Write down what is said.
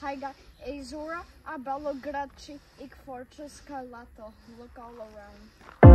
Hi guys, Azora, Abello Graci, ik Fortress Calato. Look all around.